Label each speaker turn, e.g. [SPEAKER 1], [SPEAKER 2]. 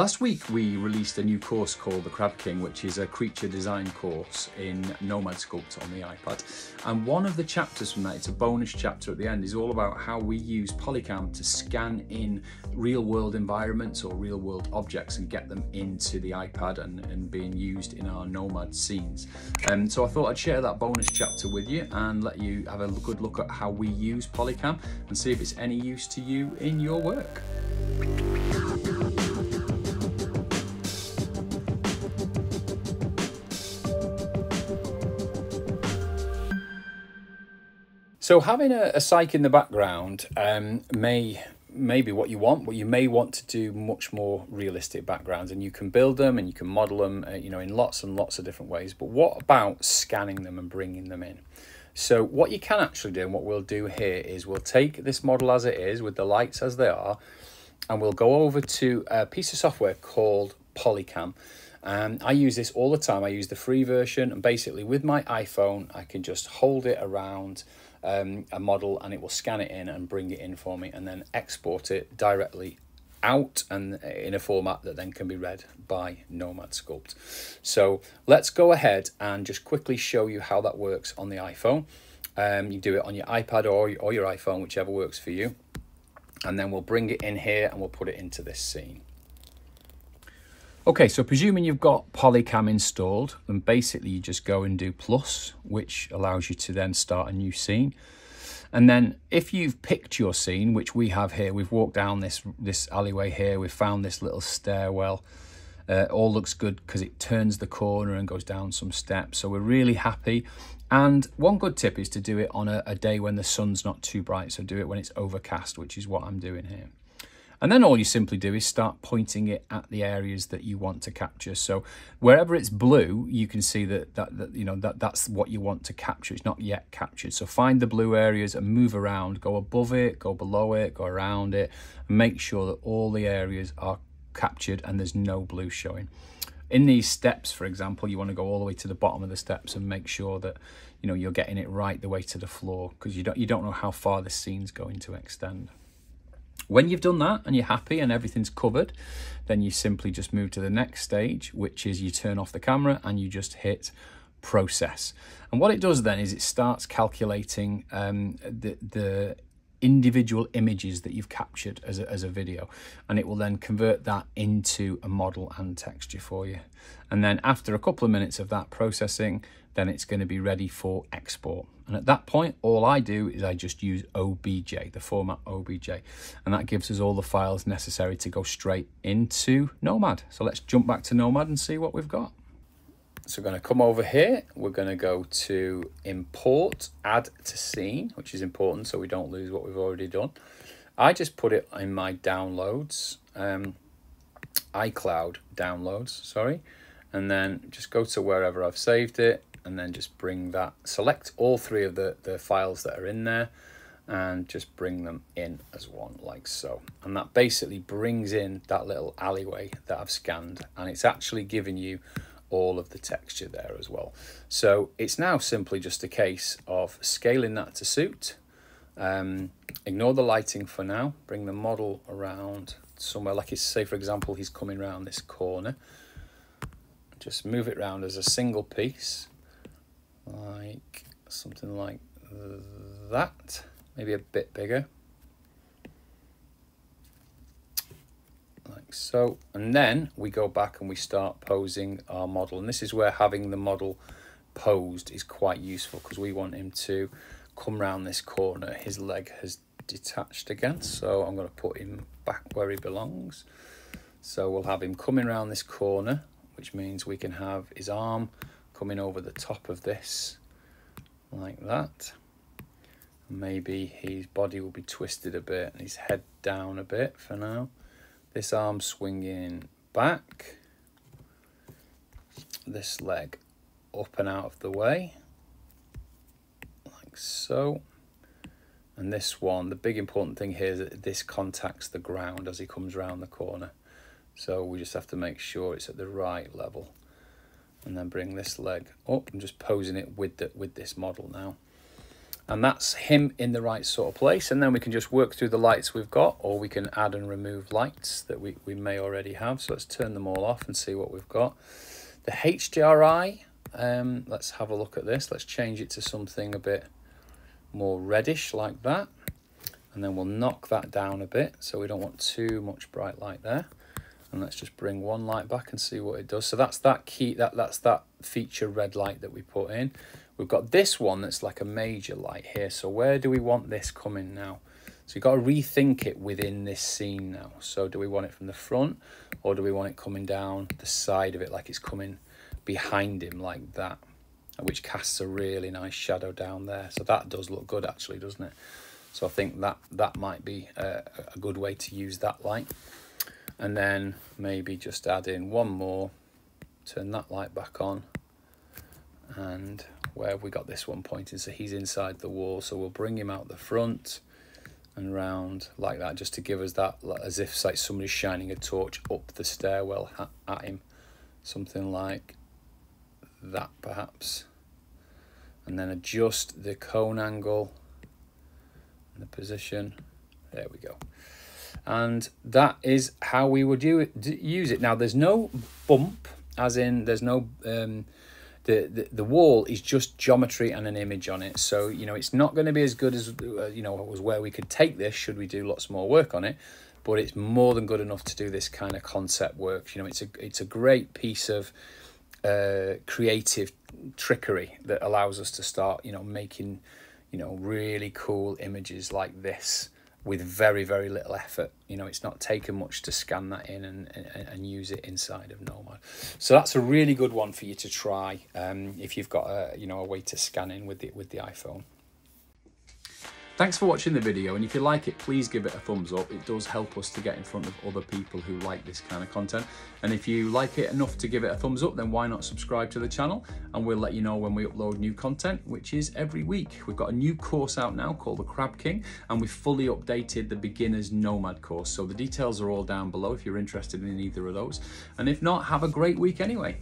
[SPEAKER 1] Last week we released a new course called the Crab King, which is a creature design course in Nomad Sculpt on the iPad. And one of the chapters from that, it's a bonus chapter at the end, is all about how we use Polycam to scan in real world environments or real world objects and get them into the iPad and, and being used in our Nomad scenes. And um, so I thought I'd share that bonus chapter with you and let you have a good look at how we use Polycam and see if it's any use to you in your work. So having a, a cyc in the background um, may may be what you want, but you may want to do much more realistic backgrounds, and you can build them and you can model them, uh, you know, in lots and lots of different ways. But what about scanning them and bringing them in? So what you can actually do, and what we'll do here is we'll take this model as it is with the lights as they are, and we'll go over to a piece of software called Polycam. Um, I use this all the time. I use the free version, and basically with my iPhone, I can just hold it around um, a model and it will scan it in and bring it in for me and then export it directly out and in a format that then can be read by Nomad Sculpt. So let's go ahead and just quickly show you how that works on the iPhone. Um, you do it on your iPad or, or your iPhone, whichever works for you. And then we'll bring it in here and we'll put it into this scene. Okay, so presuming you've got Polycam installed, then basically you just go and do plus, which allows you to then start a new scene. And then if you've picked your scene, which we have here, we've walked down this, this alleyway here, we've found this little stairwell. Uh, all looks good because it turns the corner and goes down some steps. So we're really happy. And one good tip is to do it on a, a day when the sun's not too bright. So do it when it's overcast, which is what I'm doing here. And then all you simply do is start pointing it at the areas that you want to capture. So wherever it's blue, you can see that, that, that you know that that's what you want to capture. It's not yet captured. So find the blue areas and move around. Go above it, go below it, go around it. Make sure that all the areas are captured and there's no blue showing. In these steps, for example, you want to go all the way to the bottom of the steps and make sure that you know you're getting it right the way to the floor because you don't you don't know how far the scene's going to extend. When you've done that and you're happy and everything's covered, then you simply just move to the next stage, which is you turn off the camera and you just hit process. And what it does then is it starts calculating um, the, the individual images that you've captured as a, as a video and it will then convert that into a model and texture for you and then after a couple of minutes of that processing then it's going to be ready for export and at that point, all I do is I just use OBJ, the format OBJ, and that gives us all the files necessary to go straight into Nomad. So let's jump back to Nomad and see what we've got. So we're going to come over here. We're going to go to import, add to scene, which is important so we don't lose what we've already done. I just put it in my downloads, um, iCloud downloads, sorry, and then just go to wherever I've saved it and then just bring that, select all three of the, the files that are in there and just bring them in as one like so. And that basically brings in that little alleyway that I've scanned and it's actually giving you all of the texture there as well. So it's now simply just a case of scaling that to suit. Um, ignore the lighting for now, bring the model around somewhere like he's, say for example, he's coming around this corner. Just move it around as a single piece like something like that, maybe a bit bigger. Like so. And then we go back and we start posing our model. And this is where having the model posed is quite useful because we want him to come round this corner. His leg has detached again. So I'm going to put him back where he belongs. So we'll have him coming around this corner, which means we can have his arm coming over the top of this like that. Maybe his body will be twisted a bit and his head down a bit for now. This arm swinging back. This leg up and out of the way. Like so. And this one, the big important thing here is that this contacts the ground as he comes around the corner. So we just have to make sure it's at the right level and then bring this leg up. I'm just posing it with the, with this model now. And that's him in the right sort of place. And then we can just work through the lights we've got or we can add and remove lights that we, we may already have. So let's turn them all off and see what we've got. The HDRI um, let's have a look at this. Let's change it to something a bit more reddish like that. And then we'll knock that down a bit so we don't want too much bright light there. And let's just bring one light back and see what it does. So that's that key that that's that feature red light that we put in We've got this one that's like a major light here. So where do we want this coming now? So you've got to rethink it within this scene now. So do we want it from the front or do we want it coming down the side of it like it's coming behind him like that? Which casts a really nice shadow down there. So that does look good actually, doesn't it? So I think that that might be a, a good way to use that light. And then maybe just add in one more, turn that light back on and where we got this one pointing? So he's inside the wall. So we'll bring him out the front and round like that just to give us that as if like somebody's shining a torch up the stairwell at him. Something like that perhaps. And then adjust the cone angle and the position. There we go. And that is how we would use it. Now there's no bump as in there's no um, the, the, the wall is just geometry and an image on it. So, you know, it's not going to be as good as, uh, you know, was where we could take this should we do lots more work on it. But it's more than good enough to do this kind of concept work. You know, it's a, it's a great piece of uh, creative trickery that allows us to start, you know, making, you know, really cool images like this with very very little effort. You know it's not taken much to scan that in and, and, and use it inside of nomad. So that's a really good one for you to try um, if you've got a you know a way to scan in with the with the iphone Thanks for watching the video and if you like it please give it a thumbs up. It does help us to get in front of other people who like this kind of content and if you like it enough to give it a thumbs up then why not subscribe to the channel and we'll let you know when we upload new content which is every week. We've got a new course out now called the Crab King and we've fully updated the beginner's nomad course so the details are all down below if you're interested in either of those and if not have a great week anyway.